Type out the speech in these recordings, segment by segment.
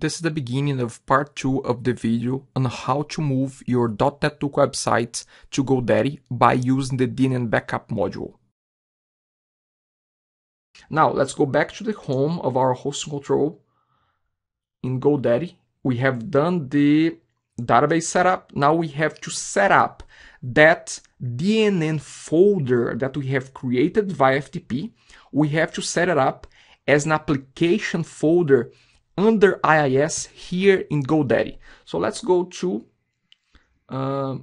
This is the beginning of part 2 of the video on how to move your DotNetNuke website to GoDaddy by using the DNN backup module. Now let's go back to the home of our hosting control in GoDaddy. We have done the database setup. Now we have to set up that DNN folder that we have created via FTP. We have to set it up as an application folder under IIS here in GoDaddy. So let's go to uh,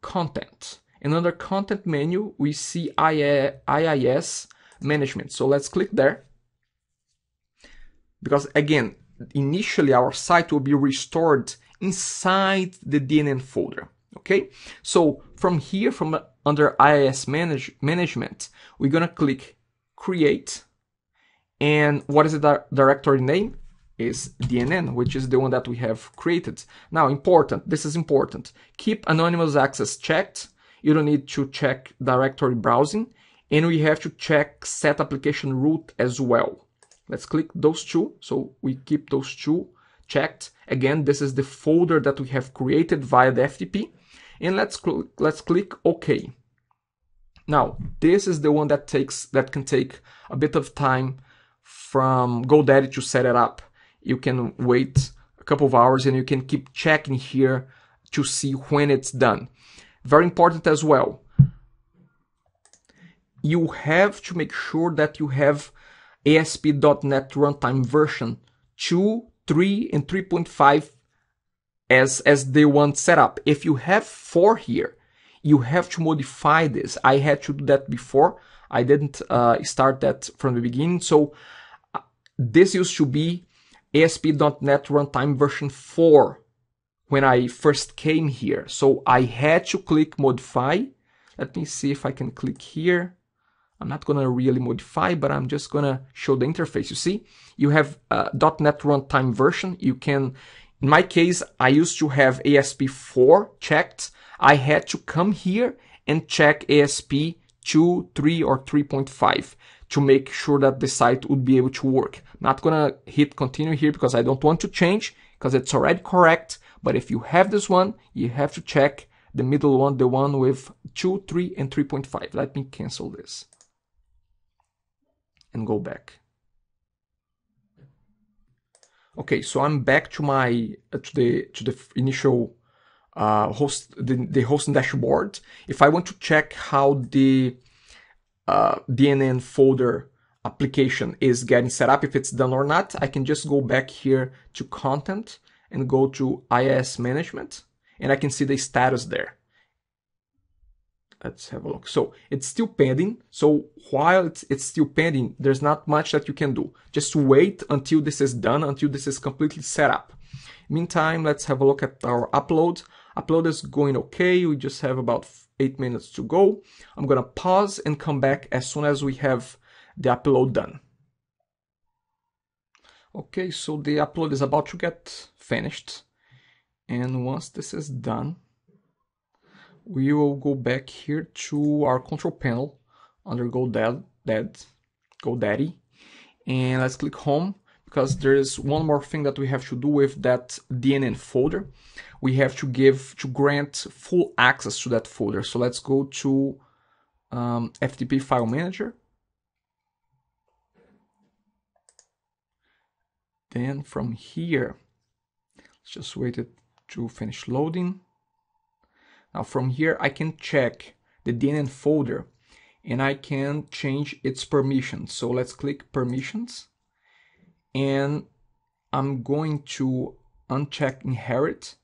content. And under content menu, we see IIS management. So let's click there. Because again, initially our site will be restored inside the DNN folder. Okay, so from here, from under IIS manage, management, we're gonna click create and what is the directory name? Is DNN, which is the one that we have created. Now, important, this is important. Keep anonymous access checked. You don't need to check directory browsing. And we have to check set application root as well. Let's click those two. So we keep those two checked. Again, this is the folder that we have created via the FTP. And let's, cl let's click OK. Now, this is the one that takes that can take a bit of time from GoDaddy to set it up. You can wait a couple of hours and you can keep checking here to see when it's done. Very important as well. You have to make sure that you have ASP.NET Runtime version 2, 3, and 3.5 as, as the one set up. If you have 4 here, you have to modify this. I had to do that before. I didn't uh, start that from the beginning. So uh, this used to be ASP.NET Runtime version 4 when I first came here. So I had to click modify. Let me see if I can click here. I'm not going to really modify, but I'm just going to show the interface. You see, you have uh, .NET Runtime version. You can, in my case, I used to have ASP4 checked. I had to come here and check ASP 2, 3, or 3.5 to make sure that the site would be able to work. Not gonna hit continue here because I don't want to change because it's already correct. But if you have this one, you have to check the middle one, the one with 2, 3, and 3.5. Let me cancel this and go back. Okay, so I'm back to my uh, to the to the initial uh, host the, the hosting dashboard. If I want to check how the uh, DNN folder application is getting set up, if it's done or not, I can just go back here to content and go to IIS management and I can see the status there. Let's have a look. So it's still pending. So while it's, it's still pending, there's not much that you can do. Just wait until this is done, until this is completely set up. Meantime, let's have a look at our upload. Upload is going okay. We just have about eight minutes to go. I'm gonna pause and come back as soon as we have the upload done. Okay, so the upload is about to get finished. And once this is done, we will go back here to our control panel under GoDaddy, GoDaddy and let's click home because there is one more thing that we have to do with that DNN folder. We have to give, to grant full access to that folder. So let's go to um, FTP File Manager. Then from here, let's just wait it to finish loading. Now from here, I can check the DNN folder and I can change its permissions. So let's click permissions and I'm going to uncheck inherit.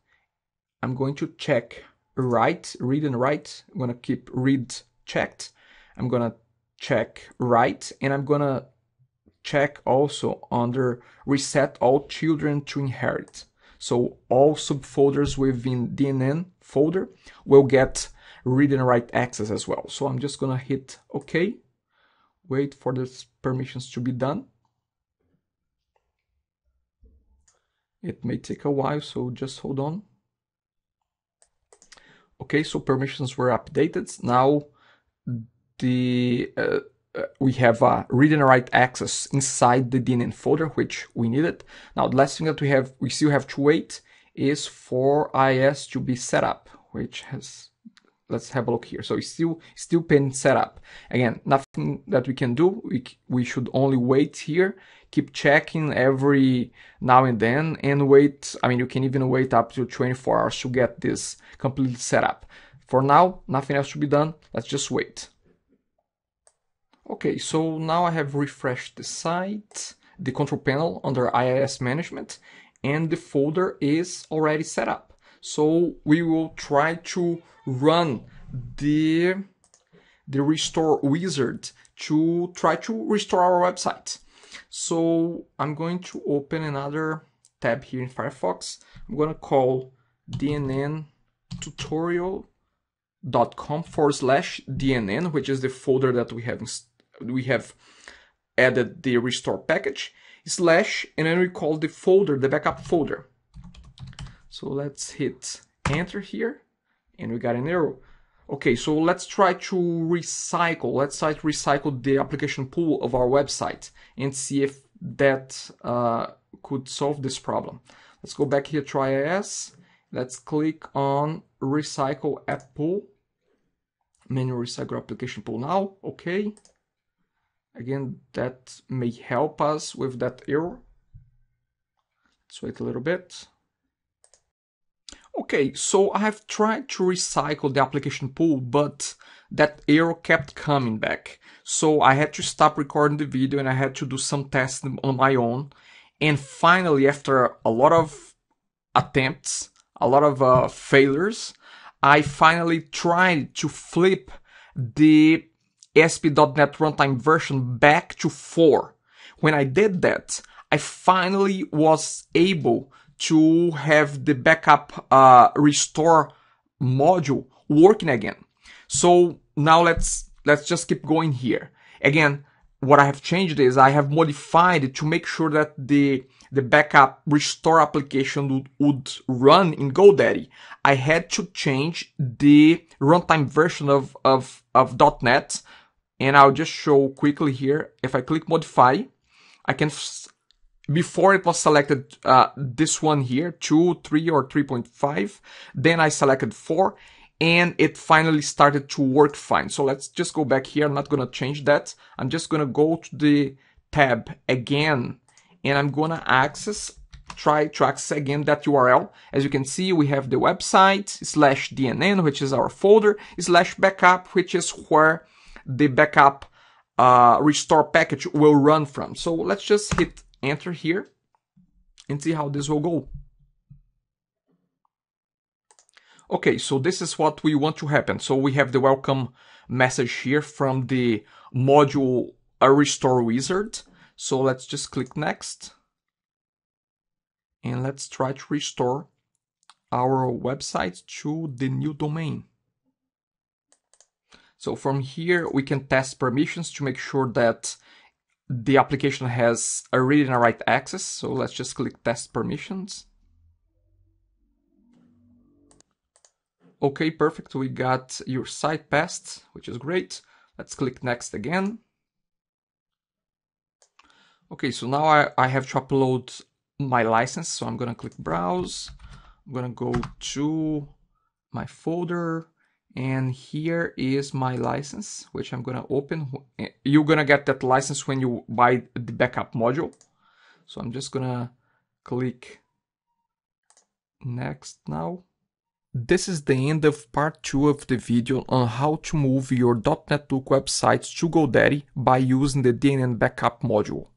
I'm going to check write, read and write. I'm going to keep read checked. I'm going to check write and I'm going to check also under reset all children to inherit. So all subfolders within DNN folder will get read and write access as well. So I'm just going to hit OK, wait for the permissions to be done. It may take a while, so just hold on. Okay, so permissions were updated. Now the uh, uh, we have a read and write access inside the DNN folder, which we needed. Now, the last thing that we have, we still have to wait is for IIS to be set up, which has, let's have a look here. So it's still, still pending setup. Again, nothing that we can do. We, we should only wait here, keep checking every now and then and wait. I mean, you can even wait up to 24 hours to get this completely set up. For now, nothing else to be done. Let's just wait. Okay, so now I have refreshed the site, the control panel under IIS management, and the folder is already set up. So we will try to run the, the restore wizard to try to restore our website. So I'm going to open another tab here in Firefox. I'm going to call dnn tutorial.com forward slash dnn, which is the folder that we have we have added the restore package slash and then we call the folder the backup folder so let's hit enter here and we got an error okay so let's try to recycle. Let's try to recycle the application pool of our website and see if that uh, could solve this problem. Let's go back here to IIS let's click on recycle app pool. Menu recycle application pool now. Okay. Again, that may help us with that error. Let's wait a little bit. Okay, so I have tried to recycle the application pool, but that error kept coming back. So I had to stop recording the video and I had to do some testing on my own. And finally, after a lot of attempts, a lot of uh, failures, I finally tried to flip the ASP.NET Runtime version back to 4. When I did that, I finally was able to have the backup uh, restore module working again. So now let's let's just keep going here. Again, what I have changed is I have modified it to make sure that the the backup restore application would, would run in GoDaddy. I had to change the runtime version of, of, of .NET and I'll just show quickly here. If I click modify, I can, before it was selected uh, this one here, 2, 3 or 3.5, then I selected 4 and it finally started to work fine. So let's just go back here. I'm not going to change that. I'm just going to go to the tab again and I'm going to access try to access again that URL. As you can see, we have the website slash DNN, which is our folder, slash backup, which is where the backup uh, restore package will run from. So let's just hit enter here and see how this will go. Okay, so this is what we want to happen. So we have the welcome message here from the module a restore wizard. So let's just click next. And let's try to restore our website to the new domain. So from here, we can test permissions to make sure that the application has a read and a write access. So let's just click test permissions. Okay, perfect. We got your site passed, which is great. Let's click next again. Okay, so now I, I have to upload my license. So I'm gonna click browse. I'm gonna go to my folder and here is my license which I'm gonna open eh, you're gonna get that license when you buy the backup module. So I'm just gonna click next now. This is the end of part 2 of the video on how to move your DotNetNuke websites to GoDaddy by using the DNN backup module